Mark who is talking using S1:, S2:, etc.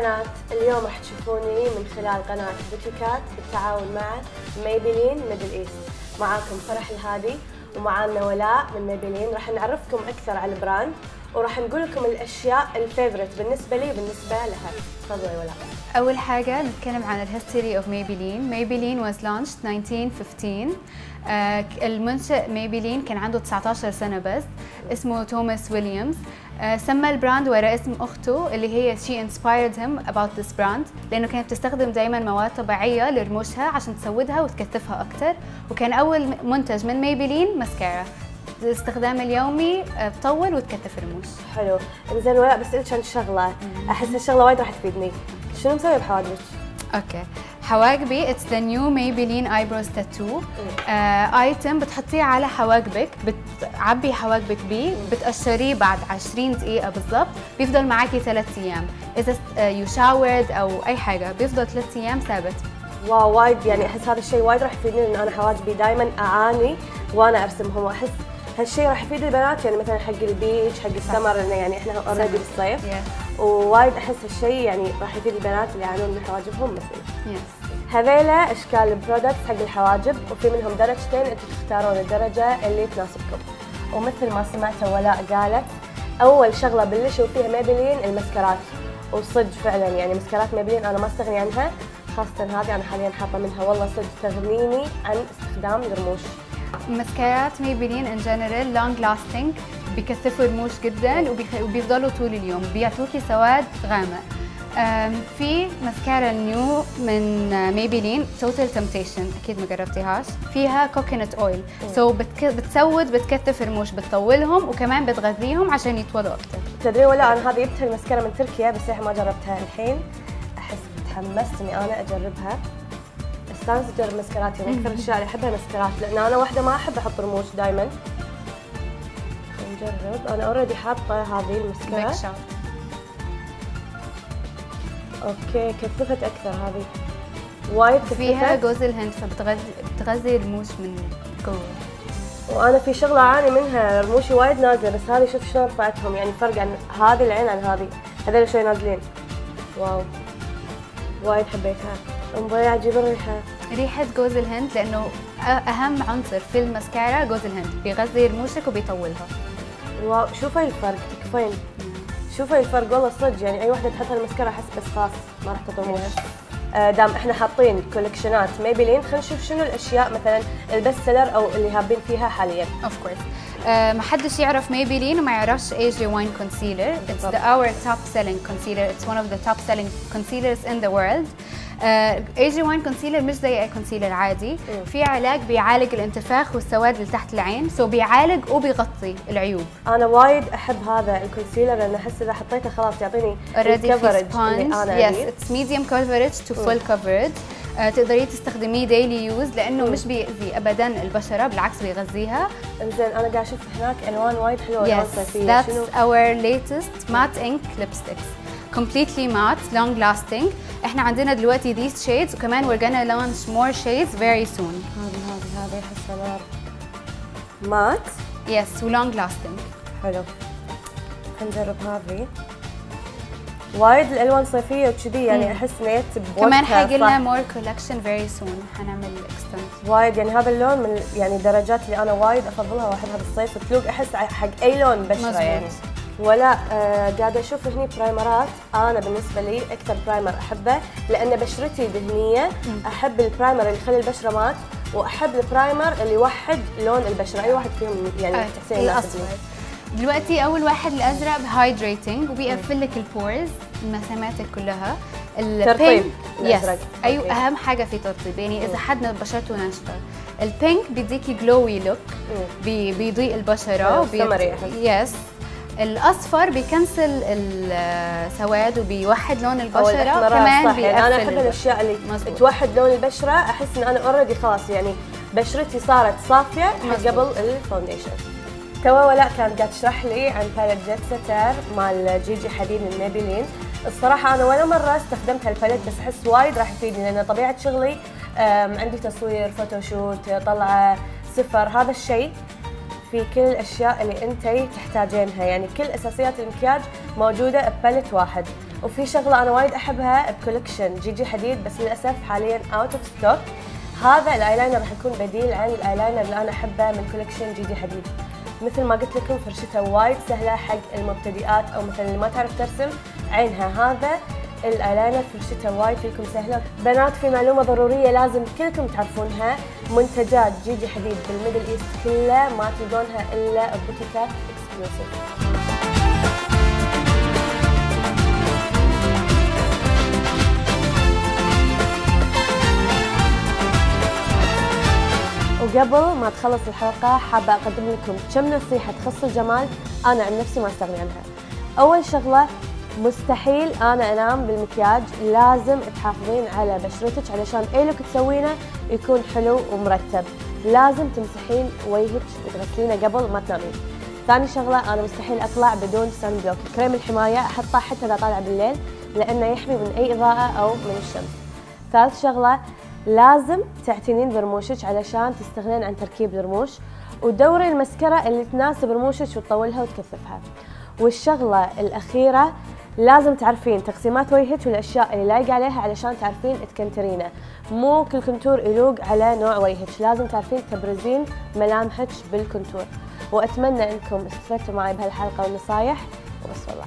S1: البنات اليوم راح تشوفوني من خلال قناة بوتيكات بالتعاون مع Maybelline Middle East معاكم فرح الهادي ومعانا ولاء من Maybelline راح نعرفكم أكثر على ال brand. وراح نقول لكم الأشياء ال favorite بالنسبة لي وبالنسبة لها. تفضلي ولاء
S2: أول حاجة نتكلم عن ال history of Maybelline Maybelline was launched 1915 آه، المنشئ Maybelline كان عنده 19 سنة بس اسمه توماس ويليامز آه، سمى ال brand وراء اسم أخته اللي هي she inspired him about this brand لأنه كانت بتستخدم دايما مواد طبيعية لرموشها عشان تسودها وتكثفها أكتر. وكان أول منتج من Maybelline ماسكارا الاستخدام اليومي آه، بتطول وتكثف الرموش
S1: حلو. زين ولاء بسألك عن شغلة أحس الشغلة وايد راح تفيدني. شنو مسوي بحواجبك؟
S2: okay. حواجبي it's the new Maybelline eyebrows tattoo item بتحطيه على حواجبك بتعبي حواجبك بيه بتقشريه بعد 20 دقيقة بالضبط. بيفضل معاكي ثلاث أيام. إذا you showered أو أي حاجة بيفضل ثلاث أيام ثابت.
S1: wow وايد يعني أحس هذا الشيء وايد راح يفيدني لأن أنا حواجبي دائما أعاني وأنا أرسمهم. وأحس هالشيء راح يفيد البنات يعني مثلا حق ال beach حق السمر لأن يعني إحنا already بالصيف.
S2: Yeah.
S1: ووايد أحس هالشيء يعني راح يفيد البنات اللي يعانون من حواجبهم مثلي
S2: Yes.
S1: هذيلا أشكال ال products حق الحواجب وفي منهم درجتين أنتم تختارون الدرجة اللي تناسبكم. ومثل ما سمعتوا ولاء قالت أول شغلة بلشوا فيها Maybelline المسكرات. وصدق فعلا يعني مسكرات Maybelline أنا ما أستغني عنها. خاصة هذه أنا حاليا حاطة منها والله صدق تغنيني عن استخدام الرموش
S2: مسكرات Maybelline in general long lasting بيكثفوا الرموش جدا وبيفضلوا طول اليوم. بيعطوكي سواد غامق. في مسكارا new من Maybelline Total Temptation أكيد ما جربتيهاش. فيها coconut oil so بتسود بتكثف الرموش بتطولهم وكمان بتغذيهم عشان يطولوا أكثر
S1: تدري ولا أنا هذه جبتها المسكرة من تركيا بس للحين ما جربتها الحين. أحس تحمست اني أنا أجربها. استانس اجرب مسكرات يعني أكثر الأشياء اللي أحبها مسكرات. لأن أنا واحدة ما أحب أحط رموش دائما نجرب. أنا already حاطة هذه
S2: المسكرة.
S1: okay كثفت أكثر هذه. وايد
S2: فيها
S1: كثفت
S2: جوز الهند فبتغذي بتغذي الرموش من جوا
S1: وأنا في شغلة أعاني منها رموشي وايد نازلة بس هذه شوف شلون رفعتهم يعني فرق عن هذه العين عن هذه. هذول شوي نازلين. wow. وايد حبيتها. مضيعة جيب الريحة
S2: ريحة جوز الهند لأنه أ- أهم عنصر في المسكارا جوز الهند بيغذي رموشك وبيطولها.
S1: wow شوفي الفرق تكفين شوفي الفرق والله صدق يعني أي وحده تحط المسكرة أحس بس خلاص ما راح تطول. آه، دام إحنا حاطين collection ات Maybelline خلينا نشوف شنو الأشياء مثلا ال best seller أو اللي هابين فيها حاليا.
S2: of course ما حدش يعرف Maybelline وما يعرفش Age Rewind concealer
S1: it's.
S2: the our top selling concealer it's one of the top selling concealers in the world Age Rewind concealer مش زي اي concealer عادي. في علاج بيعالج الانتفاخ والسواد اللي تحت العين so بيعالج وبيغطي العيوب.
S1: أنا وايد أحب هذا ال concealer لأن أحس إذا حطيته خلاص يعطيني
S2: already في
S1: أريد.
S2: it's medium coverage to full coverage. آه، تقدري تستخدميه ديلي يوز لأنه مش بيأذي ابدا البشرة بالعكس بيغذيها.
S1: إنزين أنا قاعد أشوف هناك ألوان وايد
S2: حلوة
S1: صيفيه
S2: that's our latest matte ink lipsticks. Completely matte long lasting. إحنا عندنا دلوقتي these shades وكمان we're gonna launch more shades very soon.
S1: هذه هذه هذه احسها نار مات
S2: yes و long lasting.
S1: حلو. خلينا نجرب هذه. وايد الألوان صيفية وكذي يعني
S2: مم.
S1: أحس انه يت
S2: كمان حيجي لنا more collection very soon. حنعمل extend
S1: وايد يعني هذا اللون من يعني الدرجات اللي أنا وايد أفضلها واحبها بالصيف وتلوق أحس حق أي لون بشرة
S2: مزبوط.
S1: يعني ولا آه قاعدة أشوف هني primer ات أنا بالنسبة لي أكثر primer أحبه لأن بشرتي دهنيه أحب ال primer اللي يخلي البشرة matte وأحب ال primer اللي يوحد لون البشرة. أي واحد فيهم يعني
S2: آه،
S1: تحسين.
S2: الاصفر دلوقتي أول واحد الأزرق ب hydrating وبيقفل لك ال pores المساماتك كلها.
S1: ترطيب
S2: yes
S1: الأزرق. أيوه.
S2: أهم حاجة في ترطيب. يعني إذا حد بشرته ناشفه ال pink بيديكي
S1: glowy
S2: look بيضيء
S1: البشرة أحس.
S2: yes الأصفر بي cancel السواد وبيوحد لون
S1: البشرة
S2: كمان
S1: صح يعني أنا
S2: أحب.
S1: الأشياء اللي
S2: مزبوط.
S1: توحد لون البشرة أحس إن أنا already خلاص يعني بشرتي صارت
S2: صافية.
S1: قبل ال foundation توا ولاء كانت قاعد تشرح لي عن palette Jetsetter مال جيجي حديد من Maybelline الصراحة أنا ولا مرة استخدمت هال palette بس أحس وايد راح يفيدني لأن طبيعة شغلي عندي تصوير photoshoot طلعة سفر هذا الشيء في كل الأشياء اللي أنت تحتاجينها. يعني كل أساسيات المكياج موجودة ب palette واحد. وفي شغلة أنا وايد أحبها ب collection جي جي حديد بس للأسف حاليا out of stock هذا الأيلاينر راح يكون بديل عن الأيلاينر اللي أنا أحبه من collection جي جي حديد. مثل ما قلت لكم فرشتها وايد سهلة حق المبتدئات أو مثلا اللي ما تعرف ترسم عينها. هذا الايلاينر فرشتها وايد فيكم سهلة. بنات في معلومة ضرورية لازم كلكم تعرفونها. منتجات جي جي حديد بال Middle East كله ما تلقونها إلا ببوتيكات exclusive. وقبل ما تخلص الحلقة حابة أقدم لكم كم نصيحة تخص الجمال؟ أنا عن نفسي ما أستغني عنها. أول شغلة مستحيل أنا أنام بالمكياج. لازم تحافظين على بشرتك علشان أي لوك تسوينه يكون حلو ومرتب. لازم تمسحين وجهك وتغسلينه قبل ما تنامين. ثاني شغلة أنا مستحيل أطلع بدون سان بلوك كريم الحماية أحطه حتى إذا طالع بالليل لأنه يحمي من أي إضاءة أو من الشمس. ثالث شغلة لازم تعتنين برموشك علشان تستغنين عن تركيب الرموش ودوري المسكرة اللي تناسب رموشك وتطولها وتكثفها. والشغلة الأخيرة لازم تعرفين تقسيمات وجهك والأشياء اللي لايقه عليها علشان تعرفين تكنترينه. مو كل كنتور يلوق على نوع وجهك لازم تعرفين تبرزين ملامحك بالكنتور. وأتمنى إنكم استفدتوا معي بهالحلقة والنصايح. وبس والله